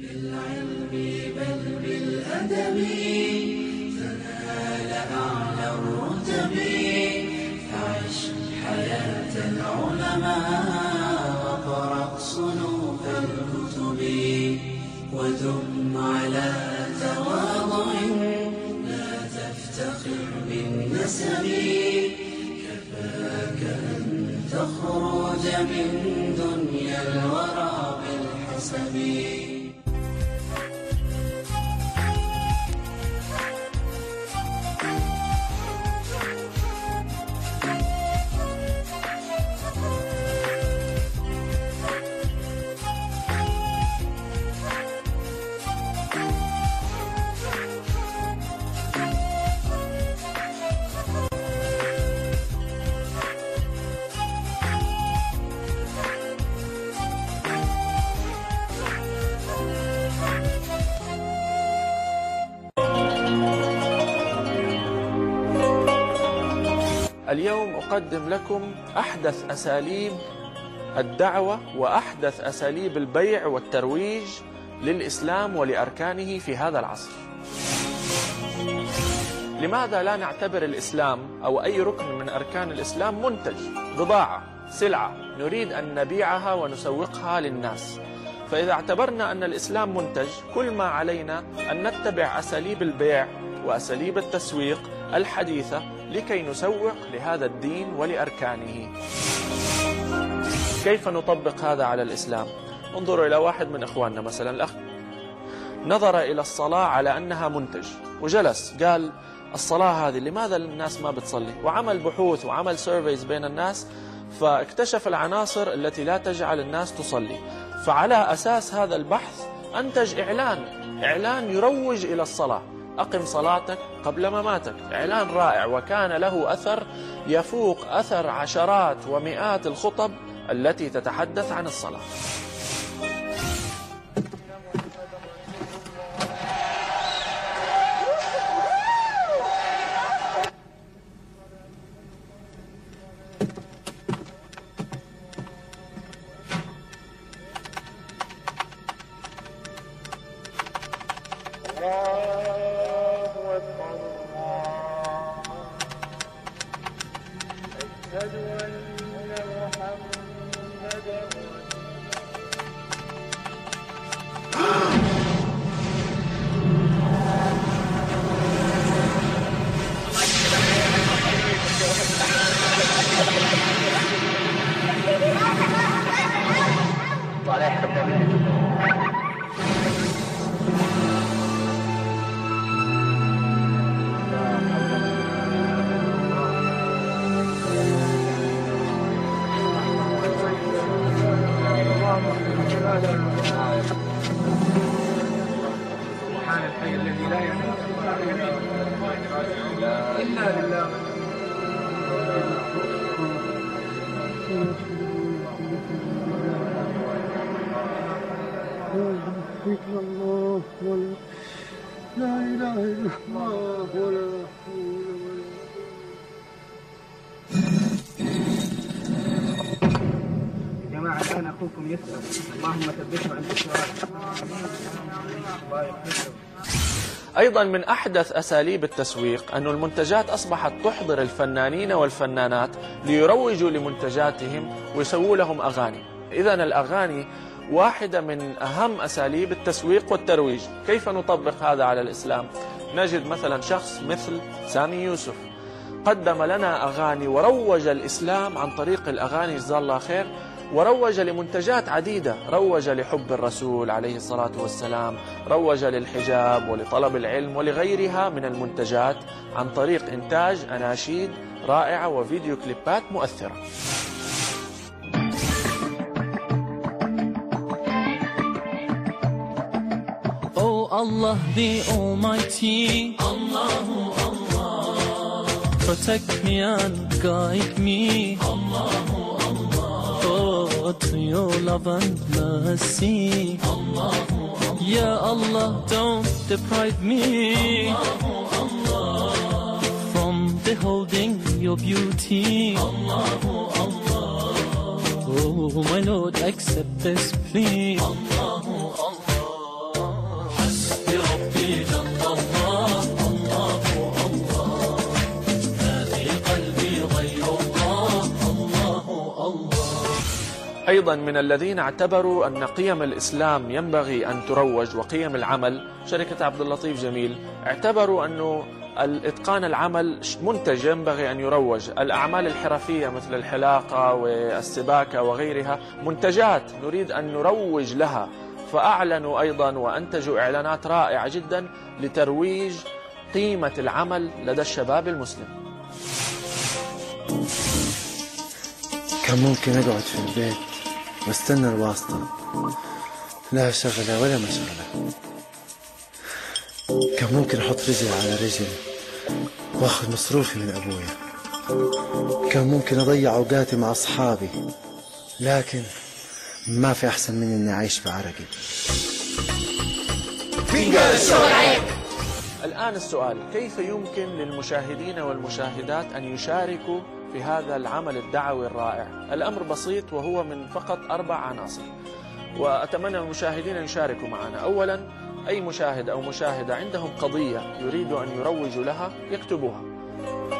بالعلم بل بالأدب تنال أعلى الرتب فعش حياة العلماء وقرأ صنوف الكتب ودم على تواضع لا تفتخر بالنسب كفاك أن تخرج من دنيا الورى بالحسب اليوم أقدم لكم أحدث أساليب الدعوة وأحدث أساليب البيع والترويج للإسلام ولأركانه في هذا العصر. لماذا لا نعتبر الإسلام أو أي ركن من أركان الإسلام منتج بضاعة سلعة؟ نريد أن نبيعها ونسوقها للناس. فإذا اعتبرنا أن الإسلام منتج كل ما علينا أن نتبع أساليب البيع وأساليب التسويق الحديثة لكي نسوق لهذا الدين ولأركانه. كيف نطبق هذا على الإسلام؟ انظروا إلى واحد من إخواننا مثلا الأخ. نظر إلى الصلاة على أنها منتج وجلس قال الصلاة هذه لماذا الناس ما بتصلي؟ وعمل بحوث وعمل سيرفيز بين الناس فاكتشف العناصر التي لا تجعل الناس تصلي. فعلى أساس هذا البحث أنتج إعلان. إعلان يروج إلى الصلاة. أقم صلاتك قبل مماتك. إعلان رائع. وكان له أثر يفوق أثر عشرات ومئات الخطب التي تتحدث عن الصلاة. سبحان الحي الذي لا يموت إلا لله الله لا إله إلا الله ولا حول ولا كان أخوكم يسأل. اللهم ثبته عند أيضا من أحدث أساليب التسويق أن المنتجات أصبحت تحضر الفنانين والفنانات ليروجوا لمنتجاتهم ويسووا لهم أغاني. إذا الأغاني واحدة من أهم أساليب التسويق والترويج. كيف نطبق هذا على الإسلام؟ نجد مثلا شخص مثل سامي يوسف. قدم لنا أغاني وروج الإسلام عن طريق الأغاني. جزاه الله خير. وروج لمنتجات عديدة. روج لحب الرسول عليه الصلاة والسلام. روج للحجاب ولطلب العلم ولغيرها من المنتجات عن طريق إنتاج أناشيد رائعة وفيديو كليبات مؤثرة. Oh Allah the Almighty. Allahu Allah. Protect me and guide me. Allahu Allah Oh to your love and mercy Allahu Allah Ya Allah don't deprive me Allahu Allah From beholding your beauty Allahu Allah Oh my Lord accept this plea Allahu Allah قلبي جل أيضا من الذين اعتبروا أن قيم الإسلام ينبغي أن تروج وقيم العمل. شركة عبد اللطيف جميل اعتبروا أنه الإتقان العمل منتج ينبغي أن يروج. الأعمال الحرفية مثل الحلاقة والسباكة وغيرها منتجات نريد أن نروج لها. فأعلنوا أيضا وأنتجوا إعلانات رائعة جدا لترويج قيمة العمل لدى الشباب المسلم. كان ممكن أقعد في البيت؟ واستنى الواسطة. لا شغلة ولا مشغلة كان ممكن أحط رجل على رجل وأخذ مصروفي من أبويا كان ممكن أضيع أوقاتي مع أصحابي. لكن ما في أحسن من إني أعيش بعرقي. الآن السؤال كيف يمكن للمشاهدين والمشاهدات أن يشاركوا في هذا العمل الدعوي الرائع. الأمر بسيط وهو من فقط أربع عناصر وأتمنى المشاهدين أن يشاركوا معنا. أولا أي مشاهد أو مشاهدة عندهم قضية يريد أن يروجوا لها يكتبوها.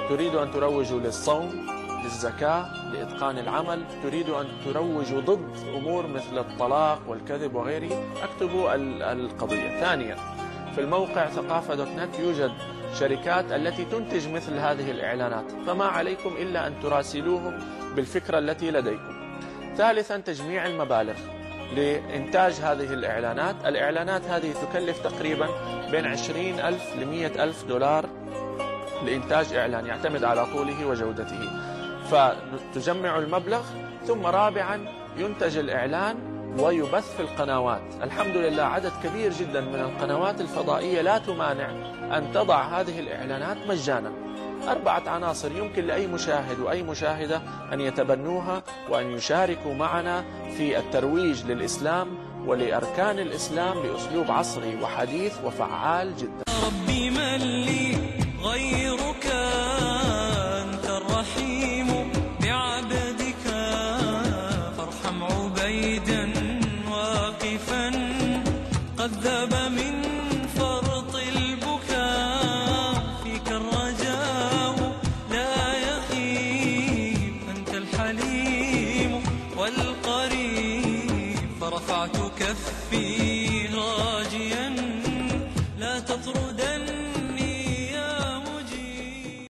تريد أن تروجوا للصوم للزكاة لإتقان العمل. تريد أن تروجوا ضد أمور مثل الطلاق والكذب وغيره. أكتبوا ال- القضية. ثانيا في الموقع ثقافة دوت نت يوجد شركات التي تنتج مثل هذه الإعلانات. فما عليكم إلا أن تراسلوهم بالفكرة التي لديكم. ثالثا تجميع المبالغ لإنتاج هذه الإعلانات. الإعلانات هذه تكلف تقريبا بين 20 ألف ل 100 ألف دولار لإنتاج إعلان يعتمد على طوله وجودته. فتجمع المبلغ ثم رابعا ينتج الإعلان ويبث في القنوات. الحمد لله عدد كبير جدا من القنوات الفضائية لا تمانع أن تضع هذه الإعلانات مجانا. أربعة عناصر يمكن لأي مشاهد وأي مشاهدة أن يتبنوها وأن يشاركوا معنا في الترويج للإسلام ولأركان الإسلام بأسلوب عصري وحديث وفعال جدا. ربي من لي غير